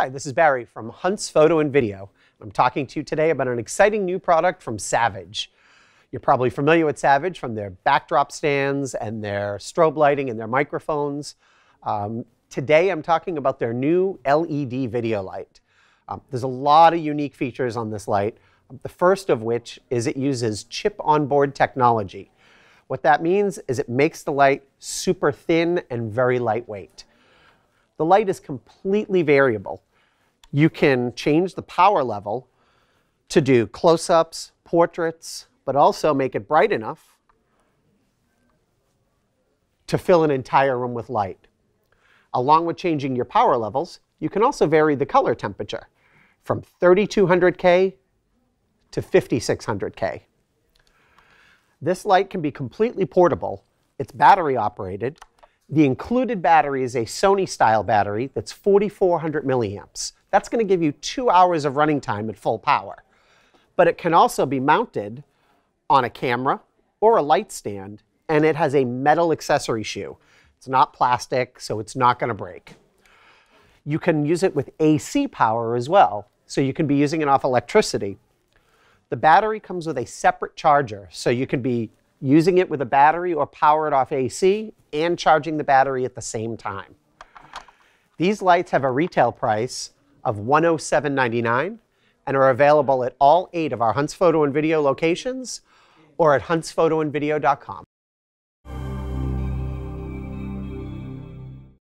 Hi, this is Barry from Hunt's Photo and Video. I'm talking to you today about an exciting new product from Savage. You're probably familiar with Savage from their backdrop stands and their strobe lighting and their microphones. Um, today I'm talking about their new LED video light. Um, there's a lot of unique features on this light, the first of which is it uses chip on-board technology. What that means is it makes the light super thin and very lightweight. The light is completely variable. You can change the power level to do close-ups, portraits, but also make it bright enough to fill an entire room with light. Along with changing your power levels, you can also vary the color temperature from 3200K to 5600K. This light can be completely portable. It's battery operated the included battery is a Sony style battery that's 4400 milliamps. That's going to give you two hours of running time at full power. But it can also be mounted on a camera or a light stand, and it has a metal accessory shoe. It's not plastic, so it's not going to break. You can use it with AC power as well, so you can be using it off electricity. The battery comes with a separate charger, so you can be using it with a battery or power it off AC and charging the battery at the same time. These lights have a retail price of $107.99 and are available at all eight of our Hunts Photo and Video locations or at huntsphotoandvideo.com.